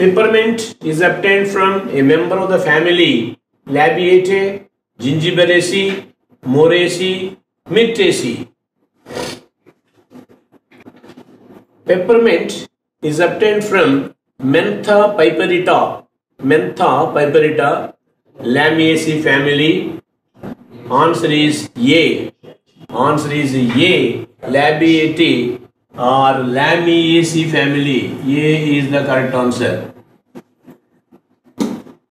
Peppermint is obtained from a member of the family Labiatae, Zingiberaceae, Moraceae, Myrtaceae. Peppermint is obtained from Mentha piperita, Mentha piperita, Lamiaceae family. Answer is A. Answer is A. Labiatae or Lamiaceae family. A is the correct answer.